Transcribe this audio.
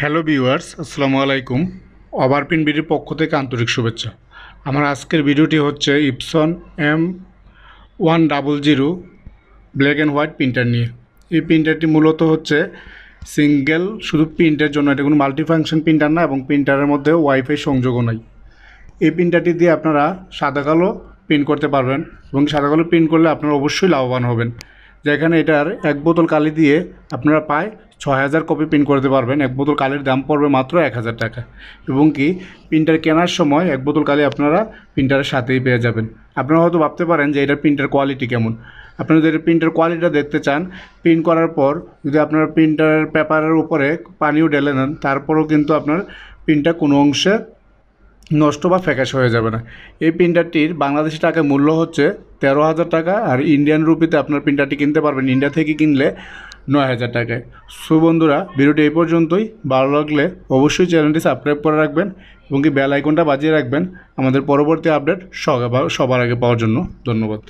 Hello viewers, আসসালামু আলাইকুম। ওভারপিন বিডির পক্ষ থেকে আন্তরিক শুভেচ্ছা। আমার আজকের ভিডিওটি হচ্ছে Epson M one double zero black and white printer নিয়ে। এই প্রিন্টারটি মূলত হচ্ছে সিঙ্গেল, শুধু প্রিন্টের জন্য, এটা কোনো মাল্টিফাংশন প্রিন্টার না এবং প্রিন্টারের মধ্যে ওয়াইফাই সংযোগও নাই। এই প্রিন্টারটি দিয়ে আপনারা সাদা কালো প্রিন্ট করতে পারবেন এবং সাদা কালো প্রিন্ট করলে আপনারা অবশ্যই লাভবান হবেন। যেখানে এটার এক বোতল কালি দিয়ে আপনারা প্রায় ছয় হাজার কপি প্রিন্ট করতে পারবেন। এক বোতল কালির দাম পড়বে মাত্র এক হাজার টাকা। এবং কি প্রিন্টার কেনার সময় এক বোতল কালি আপনারা প্রিন্টারের সাথেই পেয়ে যাবেন। আপনারা হয়তো ভাবতে পারেন যে এটার প্রিন্টার কোয়ালিটি কেমন। আপনারা যদি প্রিন্টার কোয়ালিটিটা দেখতে চান প্রিন্ট করার পর যদি আপনারা প্রিন্টারের পেপারের উপরে পানিও ঢেলে নেন, তারপরেও কিন্তু আপনার প্রিন্টটা কোনো অংশে নষ্ট বা ফ্যাকাশ হয়ে যাবে না। এই প্রিন্টারটির বাংলাদেশি টাকায় মূল্য হচ্ছে তেরো হাজার টাকা আর ইন্ডিয়ান রুপিতে আপনার প্রিন্টারটি কিনতে পারবেন। ইন্ডিয়া থেকে কিনলে নয় হাজার টাকায়। সো বন্ধুরা, ভিডিওটি এই পর্যন্তই। ভালো লাগলে অবশ্যই চ্যানেলটি সাবস্ক্রাইব করে রাখবেন এবং কি বেল আইকনটা বাজিয়ে রাখবেন। আমাদের পরবর্তী আপডেট সবার সবার আগে পাওয়ার জন্য। ধন্যবাদ।